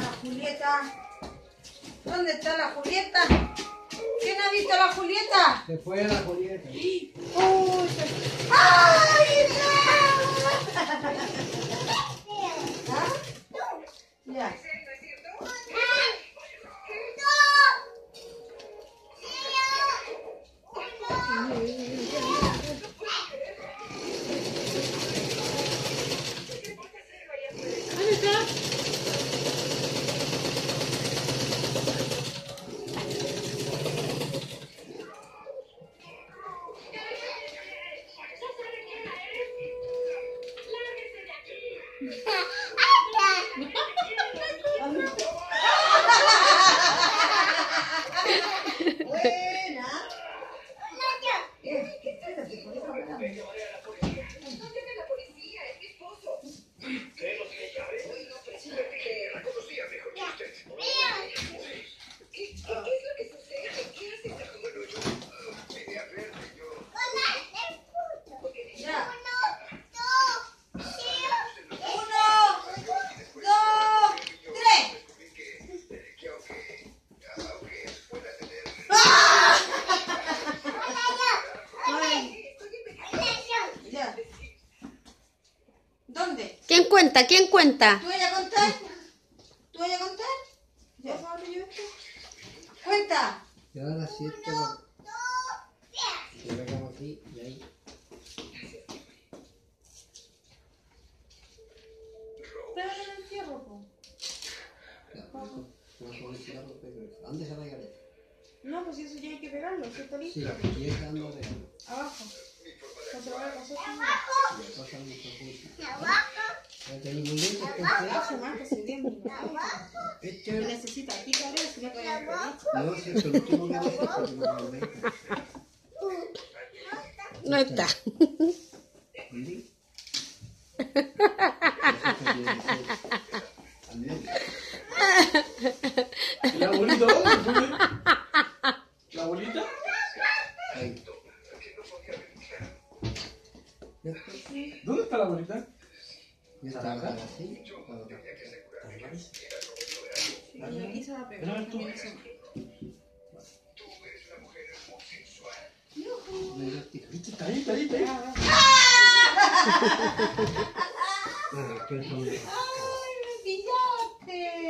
Julieta? ¿Dónde está la Julieta? ¿Quién ha visto a la Julieta? Se fue la Julieta. Uy, se- ¡Ay, no! ¿Ah? Ya. ¿Dónde Buena. ¿Dónde? ¿Quién cuenta? ¿Quién cuenta? ¿Tú vayas a contar? ¿Tú vayas a contar? Ya. Cuenta. Ya a las 7 va. Yo la como aquí y ahí. Pero en el entierro, po. ¿Dónde se va a llegar esto? No, pues eso ya hay que pegarlo, ¿cierto? Sí, Listo. aquí está dando de algo. Abajo. No se vaya a pasar sin Y acá está mucho juicio. Más que se. Este Necesita aquí, Karen, si no te vayas a pegar. No, si es el último que no lo veo. No está. ¿La abuelita? ¿La abuelita? ¿Dónde está la abuelita? ¿Naranja? Sí. Pero a ver tú. ¿Viste? Está ahí, está ahí, está ahí. ¡Ah! ¡Ay, me pillaste!